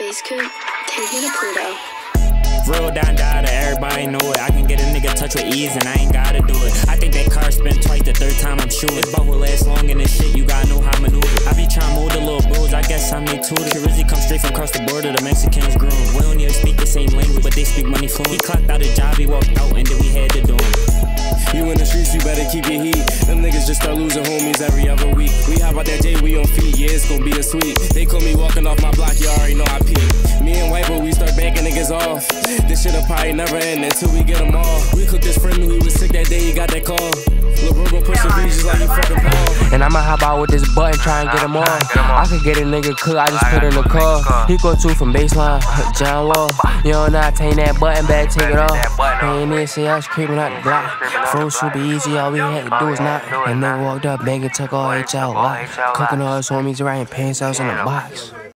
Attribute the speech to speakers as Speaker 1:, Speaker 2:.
Speaker 1: To.
Speaker 2: Real down data, everybody know it. I can get a nigga touch with ease and I ain't gotta do it. I think that car spin twice the third time I'm shooting. This bubble last long in this shit, you gotta know how maneuver. I be trying to move the little bros, I guess I'm they tutor. Rizzy come straight from across the border, the Mexicans groom. We don't even speak the same language, but they speak money fluent. He clocked out a job, he walked out,
Speaker 3: in the streets, you better keep your heat. Them niggas just start losing homies every other week. We hop out that J, we on feet, yeah, it's gonna be a sweet. They call me walking off my block, you already know I peep. Me off. This shit'll probably never end until we get them all. We cooked this friend he was sick that day, he got that call.
Speaker 4: And I'ma hop out with this button, try and get him on. I could get a nigga cook, I just put in the car. He go two from baseline, John Wall. You know not take that button back, take it off. Ain't it, see us creeping out the block. Froze super easy, all we had to do was knock. And then walked up, banging, took all H out. Cooking all his homies, writing pants out in the box.